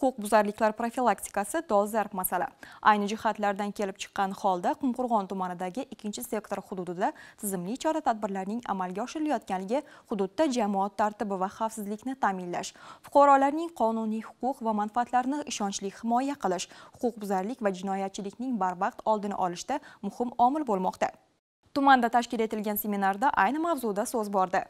huquqbuzarliklar profilaktikasi dolzarb masala. Ayni jihatlardan kelib chiqqan holda qumqo'rg'on tumanidagi ikkinchi sektor hududida tizimli chora tadbirlarning amalga oshirilayotganligi hududda jamoat tartibi va xavfsizlikni ta'minlash fuqarolarning qonuniy huquq va manfaatlarini ishonchli himoya qilish huquqbuzarlik va jinoyatchilikning barvaqt oldini olishda muhim omil bo'lmoqda. Tumanda tashkil etilgan seminarda ayni mavzuda so'z bordi.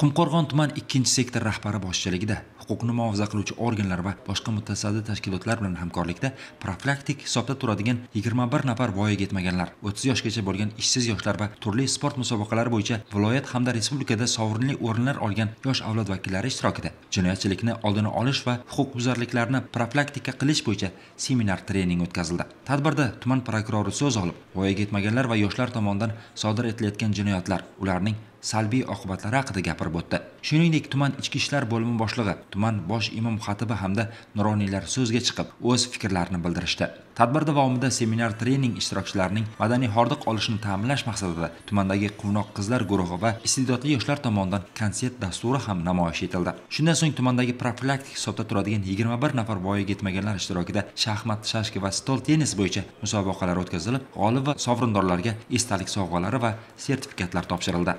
Qumqo'rg'on tuman ikkinchi sektor rahbari boshchiligida huquqni muhofaza qiluvchi organlar va boshqa mutasaddi tashkilotlar bilan hamkorlikda profilaktik hisobda turadigan yigirma bir nafar voyaga yetmaganlar o'ttiz yoshgacha bo'lgan ishsiz yoshlar va turli sport musobaqalari bo'yicha viloyat hamda respublikada sovrinli o'rinlar olgan yosh avlod vakillari ishtirokida. Jinoyatchilikni oldini olish va huquqbuzarliklarni profilaktika qilish bo'yicha seminar trening o'tkazildi. Tadbirda tuman prokurori so'z olib voyaga yetmaganlar va yoshlar tomonidan sodir etilayotgan jinoyatlar ularning salbiy oqibatlari haqida gapirib o'tdi. Shuningdek tuman ichki ishlar bo'limi boshlig'i tuman bosh imom xatibi hamda nuroniylar so'zga chiqib o'z fikrlarini bildirishdi. Tadbir davomida seminar trening ishtirokchilarining madaniy hordiq olishini ta'minlash maqsadida tumandagi quvnoq qizlar guruhi va iste'dodli yoshlar tomonidan konsert dasturi ham namoyish etildi. Shundan so'ng tumandagi profilaktik hisobda turadigan yigirma bir nafar voyaga yetmaganlar ishtirokida shaxmat shashka va stol tennis bo'yicha musobaqalar o'tkazilib g'olib va sovrindorlarga esdalik sovg'alari va sertifikatlar topshirildi.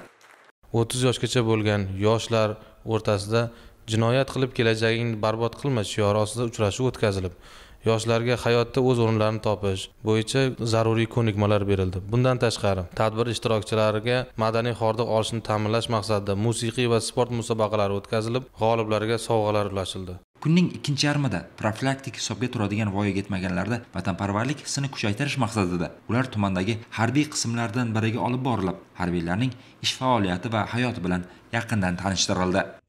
O'ttiz yoshgacha bo'lgan yoshlar o'rtasida jinoyat qilib kelajagingni barbod qilma shiori ostida uchrashuv o'tkazilib yoshlarga hayotda o'z o'rinlarini topish bo'yicha zaruriy ko'nikmalar berildi. Bundan tashqari tadbir ishtirokchilariga madaniy hordiq olishni ta'minlash maqsadida musiqiy va sport musobaqalari o'tkazilib g'oliblarga sovg'alar ulashildi. Kunning ikkinchi yarmida profilaktik hisobga turadigan voyaga yetmaganlarda vatanparvarlik hissini kuchaytirish maqsadida ular tumandagi harbiy qismlardan biriga olib borilib harbiylarning ish faoliyati va hayoti bilan yaqindan tanishtirildi.